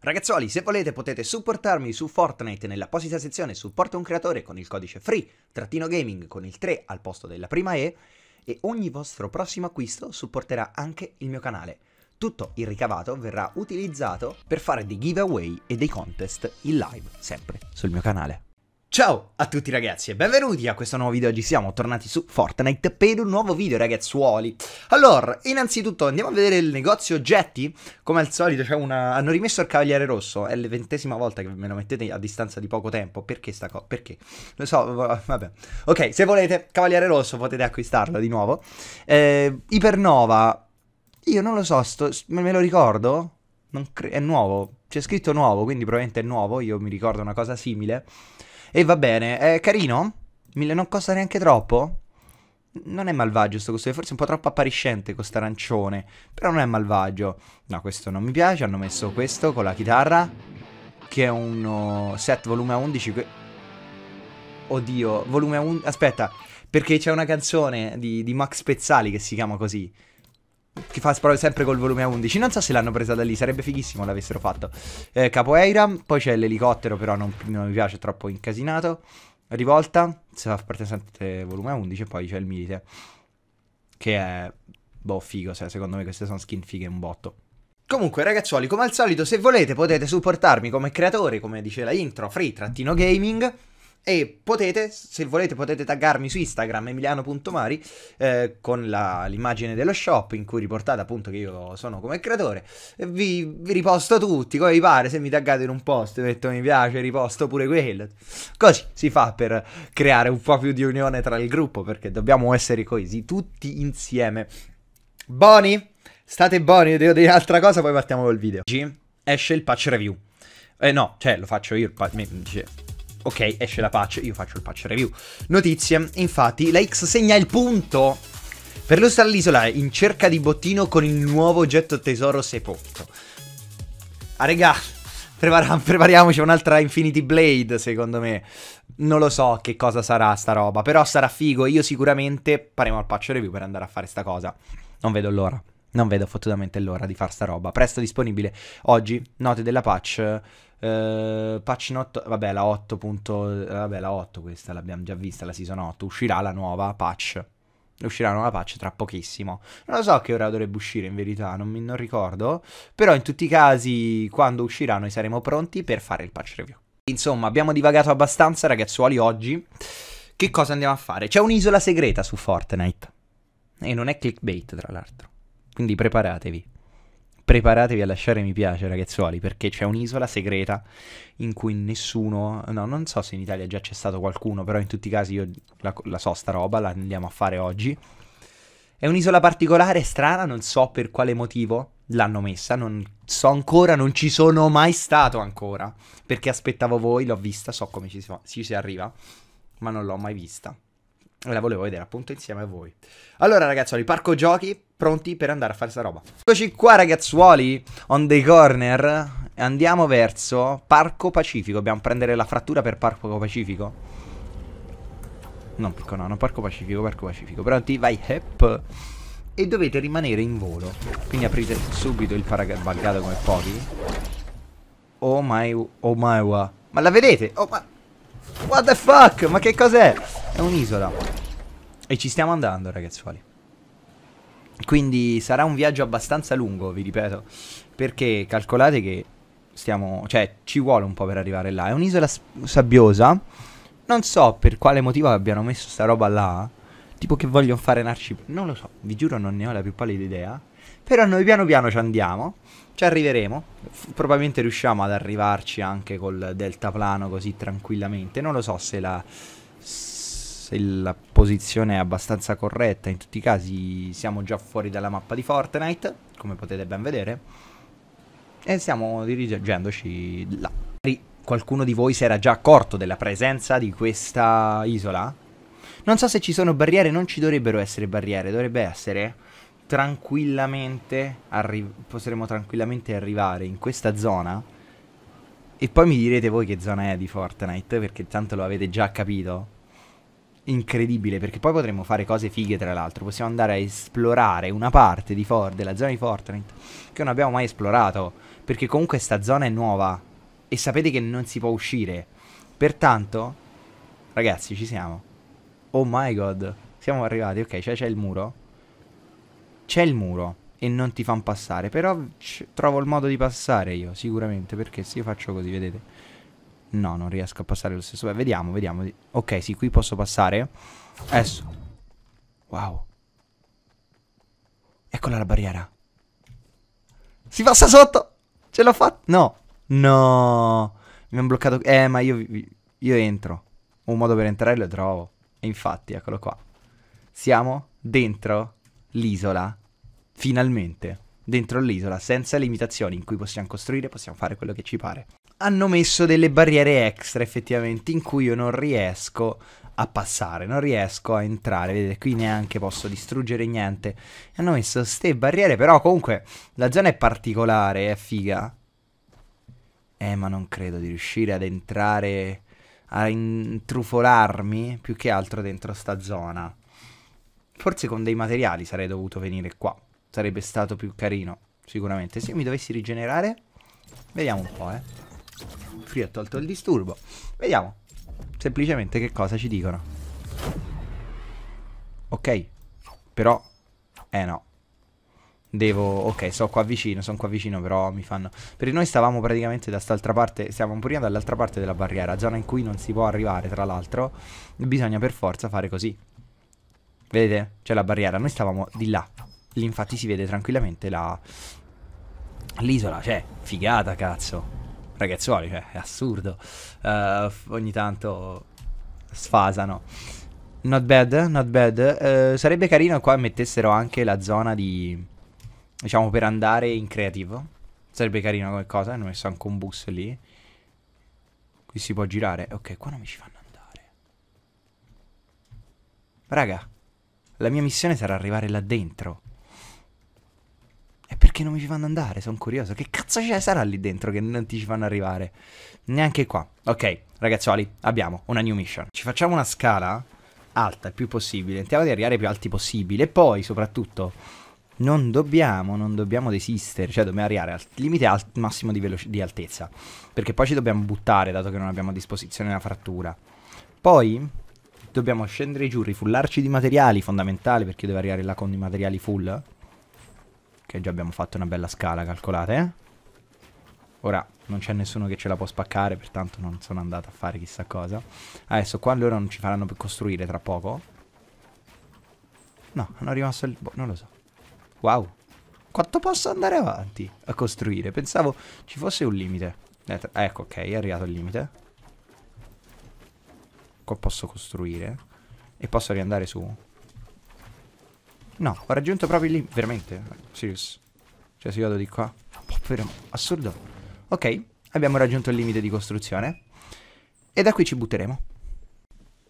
Ragazzuoli, se volete potete supportarmi su Fortnite nell'apposita sezione supporta un creatore con il codice free-gaming con il 3 al posto della prima E e ogni vostro prossimo acquisto supporterà anche il mio canale. Tutto il ricavato verrà utilizzato per fare dei giveaway e dei contest in live, sempre sul mio canale. Ciao a tutti ragazzi e benvenuti a questo nuovo video, oggi siamo tornati su Fortnite per un nuovo video ragazzuoli. Allora, innanzitutto andiamo a vedere il negozio oggetti Come al solito c'è una... hanno rimesso il Cavaliere Rosso, è la ventesima volta che me lo mettete a distanza di poco tempo. Perché sta cosa? Perché? Lo so, vabbè. Ok, se volete Cavaliere Rosso potete acquistarlo di nuovo. Eh, Ipernova, io non lo so, sto... me lo ricordo? Cre... è nuovo, c'è scritto nuovo, quindi probabilmente è nuovo, io mi ricordo una cosa simile e va bene, è carino? Non costa neanche troppo? Non è malvagio sto costume, forse un po' troppo appariscente questo arancione, però non è malvagio. No, questo non mi piace, hanno messo questo con la chitarra, che è un set volume 11. Oddio, volume 11, aspetta, perché c'è una canzone di, di Max Pezzali che si chiama così che fa sempre col volume 11. Non so se l'hanno presa da lì, sarebbe fighissimo l'avessero fatto. Eh, Capoeira, poi c'è l'elicottero, però non, non, mi piace, troppo incasinato. Rivolta, se fa parte sempre volume 11, e poi c'è il Milite, che è, boh, figo, cioè, secondo me queste sono skin fighe un botto. Comunque ragazzuoli, come al solito, se volete potete supportarmi come creatore, come dice la intro, free-gaming e potete, se volete, potete taggarmi su Instagram emiliano.mari eh, con l'immagine dello shop in cui riportate appunto che io sono come creatore. Vi, vi, riposto tutti, come vi pare, se mi taggate in un post, metto mi piace, riposto pure quello. Così si fa per creare un po' più di unione tra il gruppo, perché dobbiamo essere coesi tutti insieme. Boni? State buoni, devo dire altra cosa, poi partiamo col video. Oggi esce il patch review. Eh no, cioè lo faccio io, il patch, ok, esce la patch, io faccio il patch review. Notizie, infatti, la X segna il punto per lo l'isola in cerca di bottino con il nuovo oggetto tesoro sepolto. Ah, regà, prepar prepariamoci un'altra Infinity Blade, secondo me. Non lo so che cosa sarà sta roba, però sarà figo. Io sicuramente faremo il patch review per andare a fare sta cosa. Non vedo l'ora. Non vedo fottutamente l'ora di fare sta roba. Presto disponibile. Oggi, note della patch. Uh, patch not, vabbè la 8. Punto, vabbè la 8 questa l'abbiamo già vista, la season 8. Uscirà la nuova patch. Uscirà una nuova patch tra pochissimo. Non lo so che ora dovrebbe uscire in verità, non mi non ricordo. Però in tutti i casi, quando uscirà, noi saremo pronti per fare il patch review. Insomma, abbiamo divagato abbastanza, ragazzuoli, oggi. Che cosa andiamo a fare? C'è un'isola segreta su Fortnite. E non è clickbait, tra l'altro. Quindi preparatevi preparatevi a lasciare mi piace, ragazzuoli, perché c'è un'isola segreta in cui nessuno... No, non so se in Italia già c'è stato qualcuno, però in tutti i casi io la, la so sta roba, la andiamo a fare oggi. È un'isola particolare, strana, non so per quale motivo l'hanno messa, non so ancora, non ci sono mai stato ancora, perché aspettavo voi, l'ho vista, so come ci si, ci si arriva, ma non l'ho mai vista. La volevo vedere appunto insieme a voi. Allora ragazzuoli, parco giochi, pronti per andare a fare sta roba. Eccoci qua ragazzuoli, on the corner. Andiamo verso Parco Pacifico. Dobbiamo prendere la frattura per Parco Pacifico. Non, no, non Parco Pacifico, Parco Pacifico. Pronti? Vai, hep. E dovete rimanere in volo. Quindi aprite subito il paragabaggato come pochi. Oh my, oh my, wa. Ma la vedete? Oh ma... What the fuck? Ma che cos'è? È un'isola. E ci stiamo andando, ragazzuoli. Quindi sarà un viaggio abbastanza lungo, vi ripeto. Perché calcolate che stiamo... Cioè, ci vuole un po' per arrivare là. È un'isola sabbiosa. Non so per quale motivo abbiano messo sta roba là. Tipo che vogliono fare arcipelago. Non lo so, vi giuro non ne ho la più pallida idea. Però noi piano piano ci andiamo. Ci arriveremo. F probabilmente riusciamo ad arrivarci anche col deltaplano così tranquillamente. Non lo so se la la posizione è abbastanza corretta, in tutti i casi siamo già fuori dalla mappa di Fortnite, come potete ben vedere, e stiamo dirigendoci là. Qualcuno di voi si era già accorto della presenza di questa isola? Non so se ci sono barriere, non ci dovrebbero essere barriere, dovrebbe essere tranquillamente, potremo tranquillamente arrivare in questa zona. E poi mi direte voi che zona è di Fortnite, perché tanto lo avete già capito incredibile perché poi potremmo fare cose fighe tra l'altro. Possiamo andare a esplorare una parte di For- della zona di Fortnite che non abbiamo mai esplorato perché comunque sta zona è nuova e sapete che non si può uscire. Pertanto, ragazzi, ci siamo. Oh my god, siamo arrivati. Ok, cioè c'è il muro. C'è il muro e non ti fanno passare, però trovo il modo di passare io, sicuramente, perché se io faccio così, vedete? No, non riesco a passare lo stesso. Beh, vediamo, vediamo. Ok, sì, qui posso passare. Adesso. Wow. Eccola la barriera. Si passa sotto. Ce l'ho fatta. No. No. Mi hanno bloccato. Eh, ma io, io entro. Un modo per entrare lo trovo. E infatti, eccolo qua. Siamo dentro l'isola. Finalmente. Dentro l'isola, senza limitazioni, in cui possiamo costruire, possiamo fare quello che ci pare hanno messo delle barriere extra effettivamente in cui io non riesco a passare, non riesco a entrare, vedete qui neanche posso distruggere niente. Hanno messo ste barriere, però comunque la zona è particolare, è figa. Eh, ma non credo di riuscire ad entrare, a intrufolarmi più che altro dentro sta zona. Forse con dei materiali sarei dovuto venire qua, sarebbe stato più carino, sicuramente. Se mi dovessi rigenerare, vediamo un po', eh. Free ha tolto il disturbo. Vediamo semplicemente che cosa ci dicono. Ok. Però... Eh no. Devo... Ok, sono qua vicino, sono qua vicino, però mi fanno... Perché noi stavamo praticamente da quest'altra parte... Stiamo prima dall'altra parte della barriera, zona in cui non si può arrivare, tra l'altro. Bisogna per forza fare così. Vedete? C'è la barriera. Noi stavamo di là. Lì infatti si vede tranquillamente la... L'isola, cioè, figata, cazzo ragazzuoli, cioè, è assurdo. Uh, ogni tanto sfasano. Not bad, not bad. Uh, sarebbe carino qua mettessero anche la zona di... Diciamo, per andare in creativo. Sarebbe carino come cosa. Hanno messo anche un bus lì. Qui si può girare. Ok, qua non mi ci fanno andare. Raga, la mia missione sarà arrivare là dentro. E perché non mi ci fanno andare? Sono curioso. Che cazzo c'è sarà lì dentro che non ti ci fanno arrivare? Neanche qua. Ok, ragazzuoli, abbiamo una new mission. Ci facciamo una scala alta il più possibile. Tentiamo di arrivare più alti possibile. E poi, soprattutto, non dobbiamo, non dobbiamo desistere. Cioè, dobbiamo arrivare al limite al massimo di, di altezza. Perché poi ci dobbiamo buttare, dato che non abbiamo a disposizione la frattura. Poi dobbiamo scendere giù, rifullarci di materiali, fondamentale perché devo arrivare là con i materiali full. Che già abbiamo fatto una bella scala, calcolate, eh? Ora non c'è nessuno che ce la può spaccare, pertanto non sono andato a fare chissà cosa. Adesso qua loro non ci faranno più costruire tra poco. No, hanno rimosso il... Boh, non lo so. Wow. Quanto posso andare avanti a costruire? Pensavo ci fosse un limite. Eh, ecco, ok, è arrivato il limite. Qua posso costruire. E posso riandare su. No, ho raggiunto proprio lì, veramente. Serious. Cioè, se io vado di qua. Assurdo. Ok, abbiamo raggiunto il limite di costruzione. E da qui ci butteremo.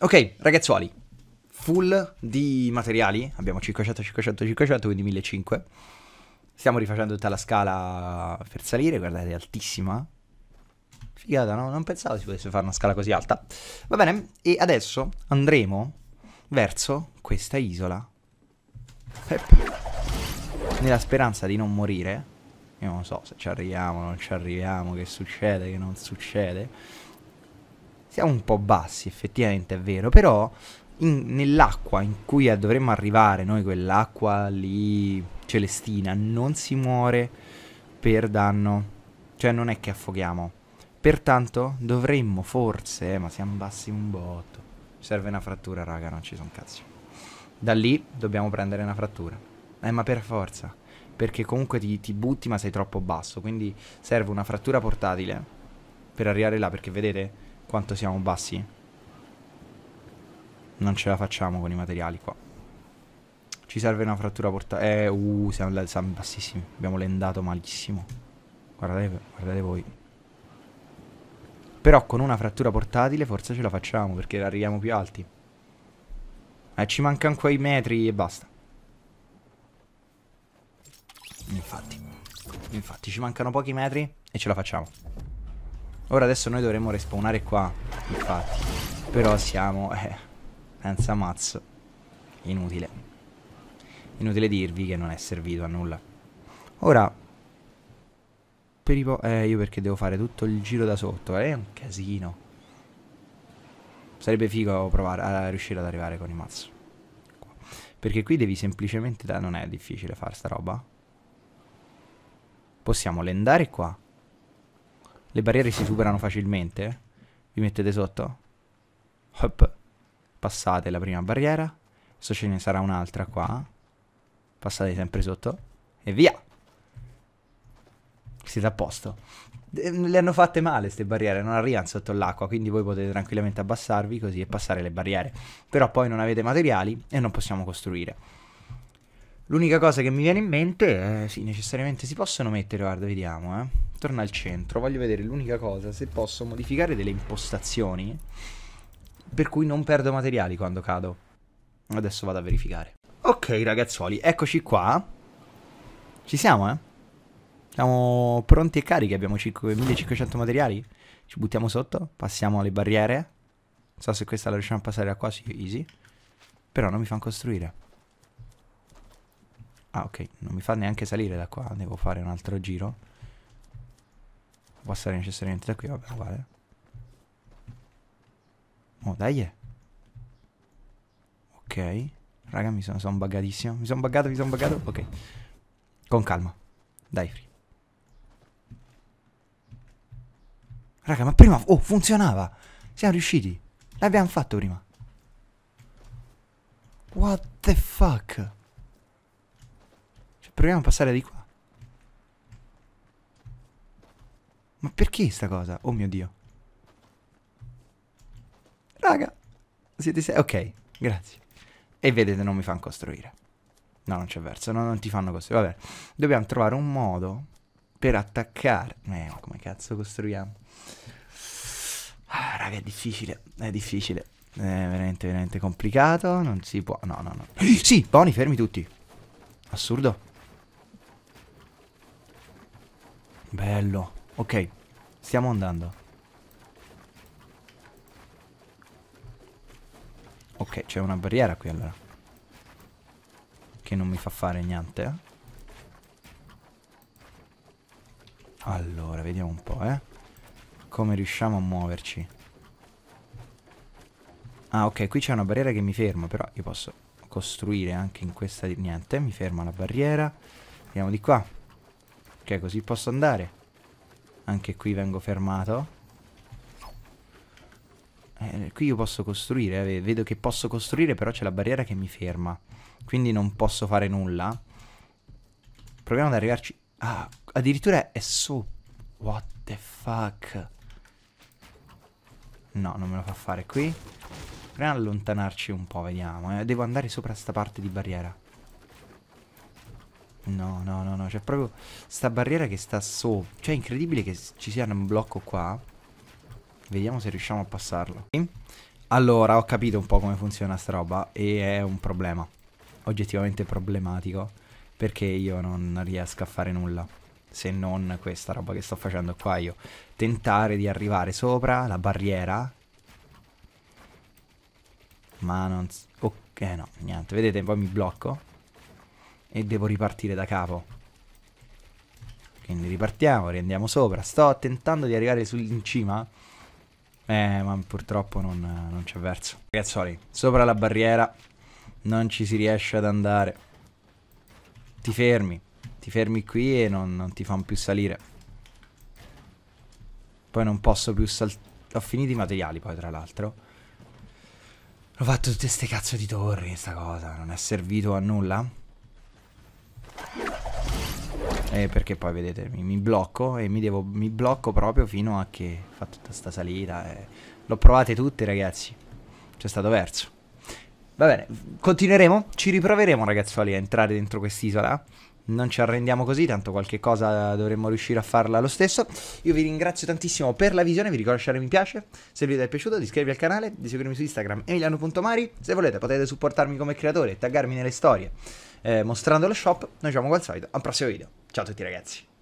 Ok, ragazzuoli. Full di materiali. Abbiamo 500, 500, 500, quindi 1500. Stiamo rifacendo tutta la scala per salire. Guardate, è altissima. Figata, no? Non pensavo si potesse fare una scala così alta. Va bene, e adesso andremo verso questa isola nella speranza di non morire. Io non so se ci arriviamo, non ci arriviamo, che succede, che non succede. Siamo un po' bassi, effettivamente è vero, però nell'acqua in cui dovremmo arrivare, noi quell'acqua lì celestina, non si muore per danno. Cioè non è che affoghiamo. Pertanto dovremmo forse, eh, ma siamo bassi un botto. Serve una frattura, raga, non ci sono cazzi. Da lì dobbiamo prendere una frattura. Eh, ma per forza. Perché comunque ti, ti butti ma sei troppo basso. Quindi serve una frattura portatile per arrivare là. Perché vedete quanto siamo bassi? Non ce la facciamo con i materiali qua. Ci serve una frattura portatile. Eh, uh, siamo, siamo bassissimi. Abbiamo lendato malissimo. Guardate, guardate voi. Però con una frattura portatile forse ce la facciamo perché arriviamo più alti. Eh, ci mancano quei metri e basta. Infatti. Infatti, ci mancano pochi metri e ce la facciamo. Ora adesso noi dovremmo respawnare qua. Infatti. Però siamo... Eh, senza mazzo. Inutile. Inutile dirvi che non è servito a nulla. Ora, per i po- eh, io perché devo fare tutto il giro da sotto, eh, è un casino. Sarebbe figo provare a riuscire ad arrivare con il mazzo. Perché qui devi semplicemente... Da... Non è difficile fare sta roba. Possiamo lendare qua. Le barriere si superano facilmente. Vi mettete sotto. Hop. Passate la prima barriera. Adesso ce ne sarà un'altra qua. Passate sempre sotto. E via. Siete a posto. Le hanno fatte male queste barriere, non arrivano sotto l'acqua, quindi voi potete tranquillamente abbassarvi così e passare le barriere. Però poi non avete materiali e non possiamo costruire. L'unica cosa che mi viene in mente è, sì, necessariamente si possono mettere, guarda, vediamo, eh. Torna al centro, voglio vedere l'unica cosa, se posso modificare delle impostazioni per cui non perdo materiali quando cado. Adesso vado a verificare. Ok, ragazzuoli, eccoci qua. Ci siamo, eh? Siamo pronti e carichi, abbiamo 1500 materiali. Ci buttiamo sotto, passiamo alle barriere. Non so se questa la riusciamo a passare da qua, sì, easy. Però non mi fanno costruire. Ah, ok. Non mi fa neanche salire da qua. Devo fare un altro giro. Passare necessariamente da qui. Vabbè, uguale. Oh, dai. Ok. Raga, mi sono, sono buggatissimo. Mi sono buggato, mi sono buggato. Ok. Con calma. Dai, free. Raga, ma prima... Oh, funzionava. Siamo riusciti. L'abbiamo fatto prima. What the fuck? Proviamo a passare di qua. Ma perché sta cosa? Oh mio Dio. Raga. Siete se... Ok, grazie. E vedete, non mi fanno costruire. No, non c'è verso. No, non ti fanno costruire. Vabbè. Dobbiamo trovare un modo per attaccare. Eh, ma come cazzo costruiamo? Ah, raga, è difficile. È difficile. È veramente, veramente complicato. Non si può. No, no, no. Sì, Boni, fermi tutti. Assurdo. Bello. Ok, stiamo andando. Ok, c'è una barriera qui allora. Che non mi fa fare niente. Allora, vediamo un po', eh. Come riusciamo a muoverci. Ah, ok, qui c'è una barriera che mi ferma, però io posso costruire anche in questa... Niente, mi ferma la barriera. Andiamo di qua. Ok, così posso andare. Anche qui vengo fermato. Eh, qui io posso costruire, eh, vedo che posso costruire, però c'è la barriera che mi ferma. Quindi non posso fare nulla. Proviamo ad arrivarci... Ah, addirittura è su... What the fuck? No, non me lo fa fare qui. Proviamo ad allontanarci un po', vediamo. Eh. Devo andare sopra sta parte di barriera. No, no, no, no, c'è proprio sta barriera che sta sopra. Cioè, è incredibile che ci sia un blocco qua. Vediamo se riusciamo a passarlo. Allora, ho capito un po' come funziona sta roba e è un problema. Oggettivamente problematico. Perché io non riesco a fare nulla. Se non questa roba che sto facendo qua io. Tentare di arrivare sopra la barriera. Ma non... Ok, no, niente. Vedete, poi mi blocco e devo ripartire da capo. Quindi ripartiamo, riandiamo sopra. Sto tentando di arrivare in cima. Eh, ma purtroppo non, non c'è verso. Ragazzoli, sopra la barriera non ci si riesce ad andare. Ti fermi. Ti fermi qui e non, non ti fanno più salire. Poi non posso più saltare. Ho finito i materiali poi, tra l'altro. Ho fatto tutte queste cazzo di torri, sta cosa. Non è servito a nulla. Eh, perché poi vedete, mi, mi blocco e mi, devo, mi blocco proprio fino a che fa tutta sta salita. Eh. L'ho provate tutte, ragazzi. C'è stato verso. Va bene, continueremo. Ci riproveremo, ragazzuoli, a entrare dentro quest'isola. Non ci arrendiamo così, tanto qualche cosa dovremmo riuscire a farla lo stesso. Io vi ringrazio tantissimo per la visione, vi ricordo di lasciare mi piace. Se il video vi è piaciuto, di iscrivervi al canale, di seguirmi su Instagram emiliano.mari. Se volete potete supportarmi come creatore taggarmi nelle storie eh, mostrando lo shop. Noi ci vediamo come al solito al prossimo video. Ciao a tutti ragazzi.